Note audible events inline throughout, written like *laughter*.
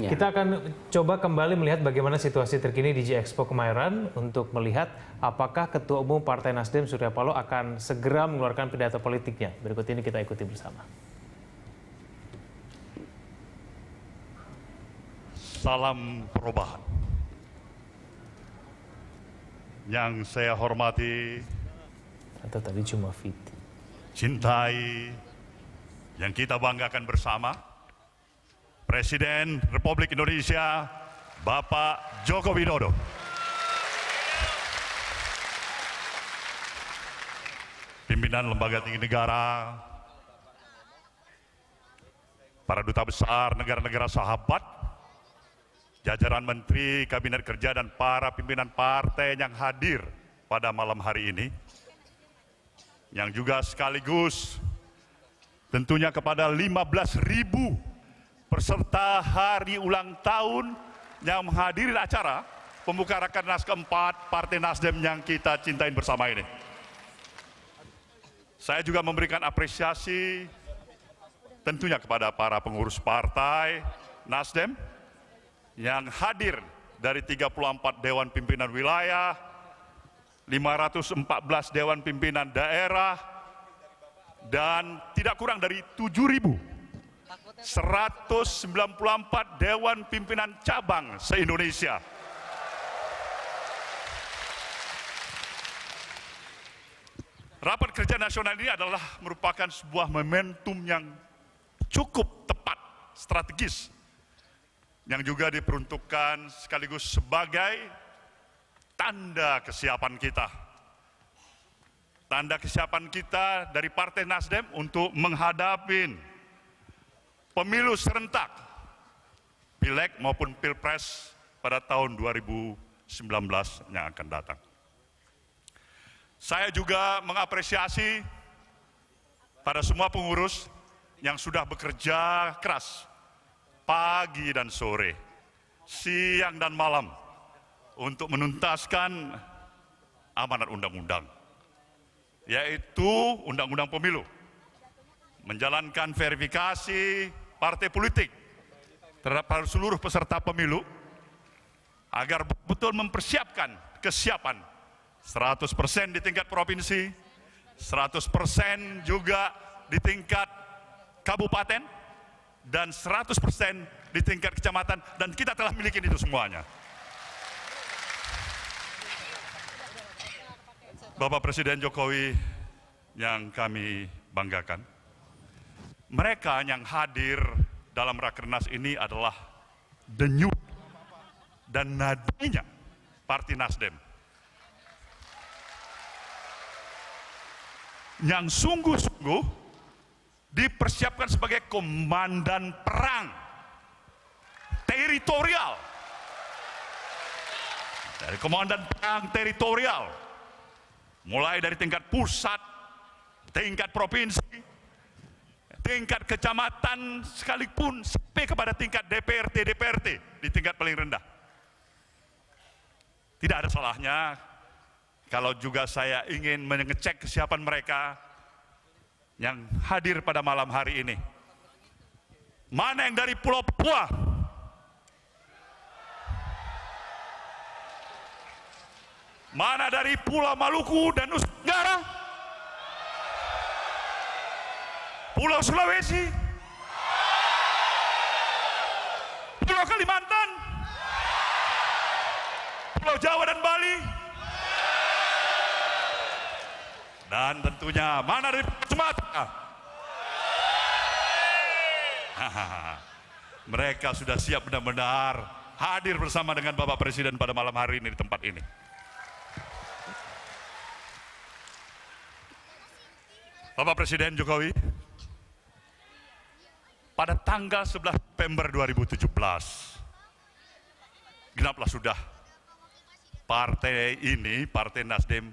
Ya. Kita akan coba kembali melihat bagaimana situasi terkini di G Expo Kemayoran untuk melihat apakah Ketua Umum Partai Nasdem Surya Paloh akan segera mengeluarkan pidato politiknya. Berikut ini kita ikuti bersama. Salam perubahan. Yang saya hormati, Atau tadi cuma fit. cintai, yang kita banggakan bersama, Presiden Republik Indonesia, Bapak Joko Widodo. Pimpinan lembaga tinggi negara, para duta besar negara-negara sahabat, jajaran menteri, kabinet kerja, dan para pimpinan partai yang hadir pada malam hari ini, yang juga sekaligus tentunya kepada 15 ribu peserta hari ulang tahun yang menghadiri acara pembuka Rakernas keempat Partai Nasdem yang kita cintain bersama ini. Saya juga memberikan apresiasi tentunya kepada para pengurus partai Nasdem yang hadir dari 34 Dewan Pimpinan Wilayah, 514 Dewan Pimpinan Daerah, dan tidak kurang dari 7.194 Dewan Pimpinan Cabang se-Indonesia. Rapat kerja nasional ini adalah merupakan sebuah momentum yang cukup tepat, strategis, yang juga diperuntukkan sekaligus sebagai tanda kesiapan kita. Tanda kesiapan kita dari Partai Nasdem untuk menghadapi pemilu serentak, pileg maupun pilpres pada tahun 2019 yang akan datang. Saya juga mengapresiasi pada semua pengurus yang sudah bekerja keras pagi dan sore, siang dan malam untuk menuntaskan amanat undang-undang, yaitu undang-undang pemilu, menjalankan verifikasi partai politik terhadap seluruh peserta pemilu agar betul mempersiapkan kesiapan 100% di tingkat provinsi, 100% juga di tingkat kabupaten, dan 100% di tingkat kecamatan, dan kita telah miliki itu semuanya. Bapak Presiden Jokowi yang kami banggakan, mereka yang hadir dalam Rakernas ini adalah denyut dan nadanya Partai Nasdem. Yang sungguh-sungguh dipersiapkan sebagai komandan perang teritorial. Dari komandan perang teritorial, mulai dari tingkat pusat, tingkat provinsi, tingkat kecamatan sekalipun sampai kepada tingkat DPRT DPRT di tingkat paling rendah. Tidak ada salahnya kalau juga saya ingin mengecek kesiapan mereka yang hadir pada malam hari ini. Mana yang dari Pulau Papua? Mana dari Pulau Maluku dan Nusa Tenggara? Pulau Sulawesi? Pulau Kalimantan? Pulau Jawa dan Bali? Dan tentunya mana dari Sumatera? *laughs* Mereka sudah siap benar-benar hadir bersama dengan Bapak Presiden pada malam hari ini di tempat ini. Bapak Presiden Jokowi, pada tanggal 11 September 2017, genaplah sudah. Partai ini, Partai Nasdem,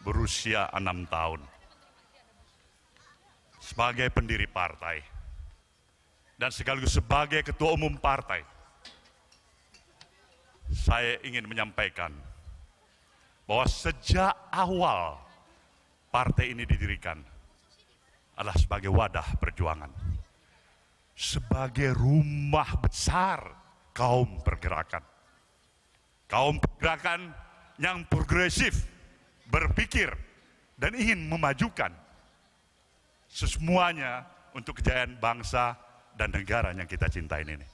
berusia enam tahun. Sebagai pendiri partai. Dan sekaligus sebagai ketua umum partai, saya ingin menyampaikan bahwa sejak awal partai ini didirikan adalah sebagai wadah perjuangan, sebagai rumah besar kaum pergerakan. Kaum pergerakan yang progresif, berpikir, dan ingin memajukan semuanya untuk kejayaan bangsa dan negara yang kita cintai ini.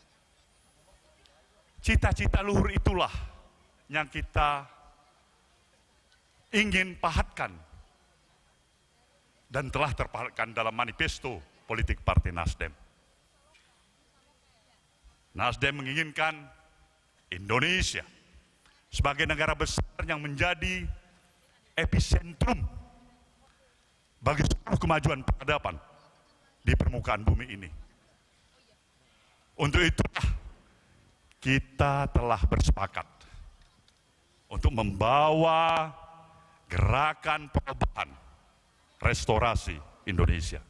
Cita-cita luhur itulah yang kita ingin pahatkan dan telah terpahatkan dalam manifesto politik Partai Nasdem. Nasdem menginginkan Indonesia sebagai negara besar yang menjadi epicentrum bagi seluruh kemajuan peradaban di permukaan bumi ini. Untuk itulah kita telah bersepakat untuk membawa gerakan perubahan restorasi Indonesia.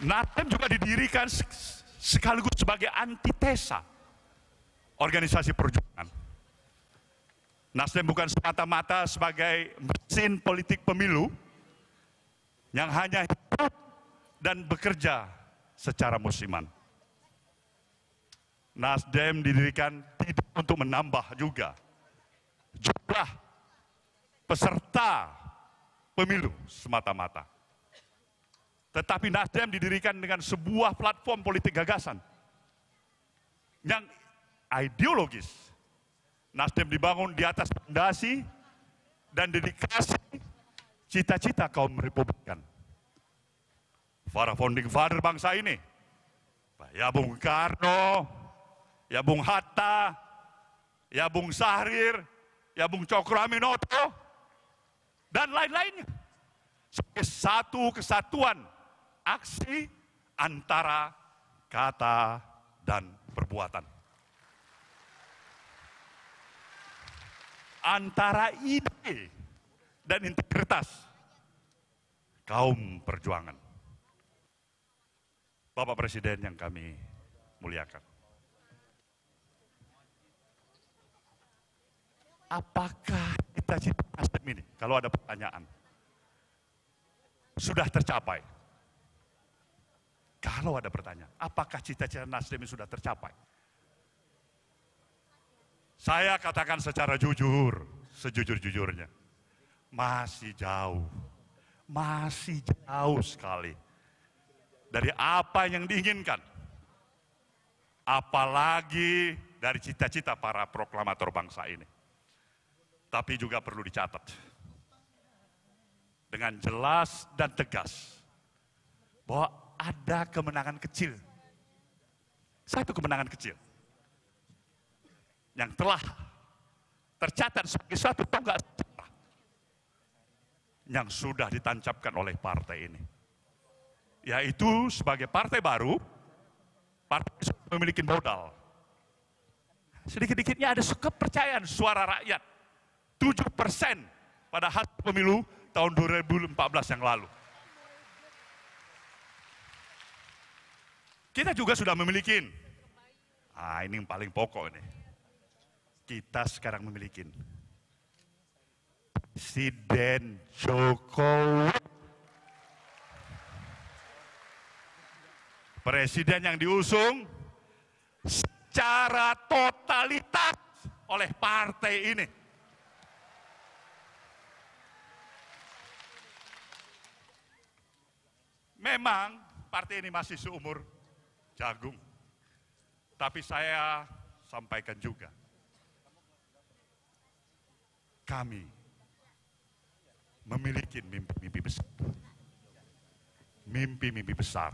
Nasdem juga didirikan sekaligus sebagai antitesa organisasi perjuangan. Nasdem bukan semata-mata sebagai mesin politik pemilu yang hanya hidup dan bekerja secara musiman. Nasdem didirikan tidak untuk menambah juga jumlah peserta pemilu semata-mata tetapi Nasdem didirikan dengan sebuah platform politik gagasan yang ideologis. Nasdem dibangun di atas fondasi dan dedikasi cita-cita kaum republikan. Para founding father bangsa ini, ya Bung Karno, ya Bung Hatta, ya Bung Sahrir, ya Bung Cokro Aminoto, dan lain-lainnya. Sebagai satu kesatuan aksi antara kata dan perbuatan. Antara ide dan integritas kaum perjuangan. Bapak Presiden yang kami muliakan. Apakah cita-cita Nasdem ini, kalau ada pertanyaan, sudah tercapai? Kalau ada pertanyaan, apakah cita-cita Nasdem sudah tercapai? Saya katakan secara jujur, sejujur-jujurnya, masih jauh, masih jauh sekali dari apa yang diinginkan. Apalagi dari cita-cita para proklamator bangsa ini. Tapi juga perlu dicatat. Dengan jelas dan tegas. Bahwa ada kemenangan kecil. Satu kemenangan kecil. Yang telah tercatat sebagai satu tonggak. Yang sudah ditancapkan oleh partai ini. Yaitu sebagai partai baru, partai memiliki modal. Sedikit-dikitnya ada kepercayaan suara rakyat. 7 persen pada hasil pemilu tahun 2014 yang lalu. Kita juga sudah memiliki. Ah, ini yang paling pokok ini. Kita sekarang memiliki Presiden Jokowi. Presiden yang diusung secara totalitas oleh partai ini. Memang partai ini masih seumur jagung. Tapi saya sampaikan juga, kami memiliki mimpi-mimpi besar. Mimpi-mimpi besar.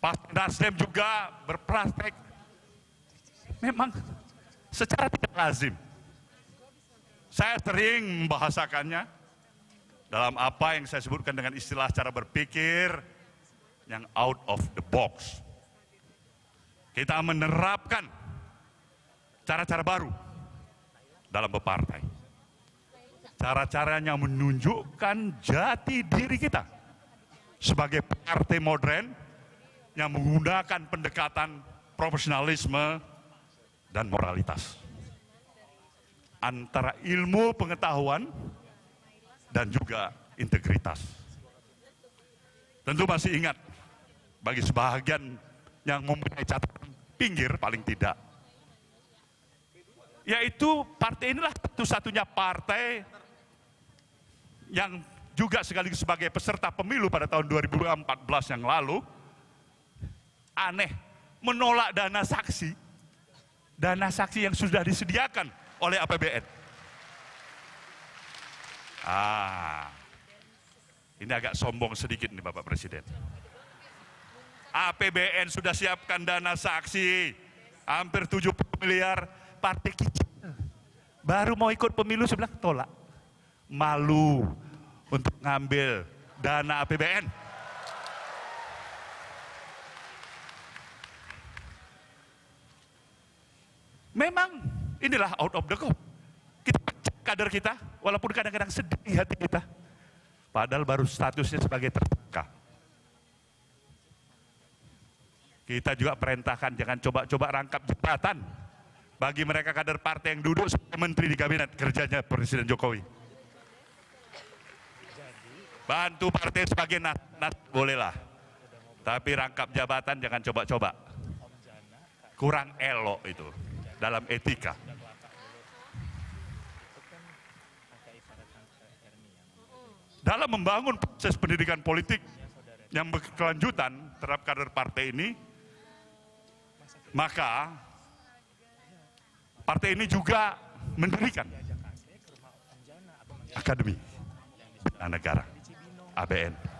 Pak Nasdem juga berpraktek memang secara tidak lazim. Saya sering membahasakannya dalam apa yang saya sebutkan dengan istilah cara berpikir yang out of the box. Kita menerapkan cara-cara baru dalam berpartai. Cara-caranya menunjukkan jati diri kita sebagai partai modern yang menggunakan pendekatan profesionalisme dan moralitas. Antara ilmu pengetahuan dan juga integritas. Tentu masih ingat bagi sebagian yang mempunyai catatan pinggir paling tidak. Yaitu partai inilah satu-satunya partai yang juga sekaligus sebagai peserta pemilu pada tahun 2014 yang lalu, aneh, menolak dana saksi, dana saksi yang sudah disediakan oleh APBN. Ah, ini agak sombong sedikit nih Bapak Presiden. APBN sudah siapkan dana saksi, hampir 70 miliar, partai kecil. Baru mau ikut pemilu sebelah tolak. Malu untuk ngambil dana APBN. Memang inilah out of the scope. Kita kader kita, walaupun kadang-kadang sedih hati kita. Padahal baru statusnya sebagai tersangka. Kita juga perintahkan jangan coba-coba rangkap jabatan bagi mereka kader partai yang duduk sebagai menteri di kabinet kerjanya Presiden Jokowi. Bantu partai sebagai nat, nat bolehlah. Tapi rangkap jabatan jangan coba-coba. Kurang elok itu dalam etika. Dalam membangun proses pendidikan politik yang berkelanjutan terhadap kader partai ini, maka partai ini juga mendirikan akademi bela negara ABN